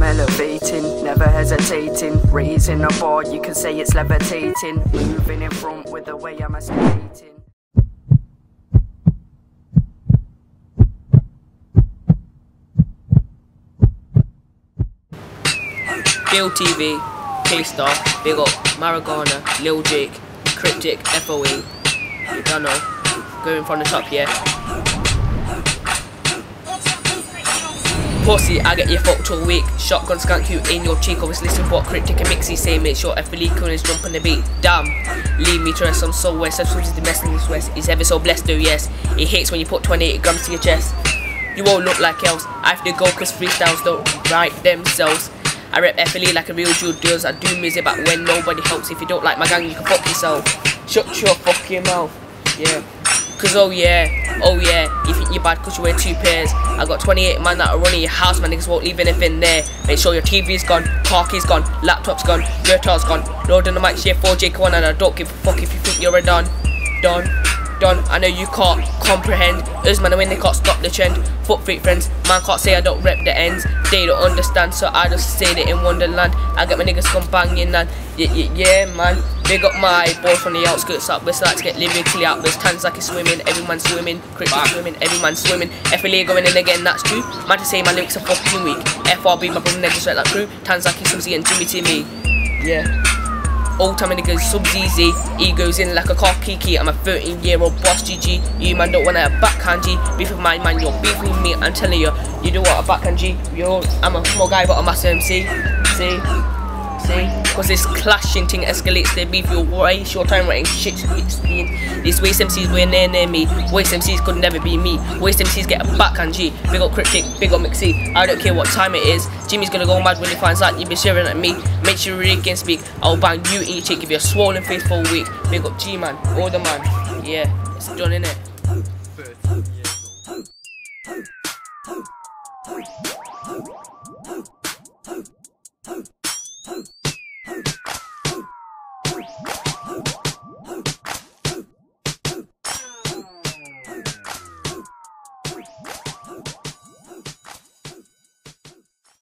waiting, never hesitating. Raising a bar, you can say it's levitating. Moving in front with the way I'm escalating. Build TV, K-Star, Big Up, Maragana, Lil Jake, Cryptic, FOE. You don't know. Going from the top, yeah. Pussy, I get you fucked all week. Shotgun skunk you in your cheek. Always listen what Cryptic and Mixy say. Make sure FLE Coon is jumping the beat. Damn, leave me to rest. I'm so west. I've switched the mess in this west. He's ever so blessed though, yes. It hates when you put 28 grams to your chest. You won't look like else. I have to go cause freestyles don't write themselves. I rep FLE like a real dude does. I do music but when nobody helps. If you don't like my gang, you can fuck yourself. Shut your fucking mouth. Yeah. Cause oh yeah, oh yeah, you think you're bad cause you wear two pairs. I got 28 man that are running your house, my niggas won't leave anything there. Make sure your TV's gone, car keys gone, laptop's gone, guitar's gone. Load on the mic, share 4J1 and I don't give a fuck if you think you're a don. Don, done. I know you can't comprehend. Us man, when they can't stop the trend. Foot freak friends, man can't say I don't rep the ends. They don't understand, so I just say it in Wonderland. I get my niggas come banging and yeah, yeah, yeah, man. Big up my boy from the outskirts up. We're like to get lyrically out. There's Tanzaki swimming, everyone swimming, Cricket swimming, everyone swimming. FLA going in again, that's true. Man to say my lyrics are fucking weak. FRB, my brother niggas right that crew. Tanzaki, Subsy, and Jimmy Timmy. Yeah. Old time niggas subs easy. He goes in like a car kiki. I'm a 13 year old boss GG. You man don't wanna backhand G. Beef with my man, you're beef with me. I'm telling you, you don't want a backhand G. Yo, I'm a small guy, but I'm a massive MC. See? See? Cause this clashing thing escalates the beef. You'll waste your time writing shit to explain. These waste MCs were near near me. Waste MCs could never be me. Waste MCs get a backhand G. Big up Cryptic, big up Mixy. I don't care what time it is. Jimmy's gonna go mad when he finds out you be sharing at me. Make sure you really can speak. I'll bang you in your cheek if you're swollen face for a week. Big up G man, all the man. Yeah, it's done in it.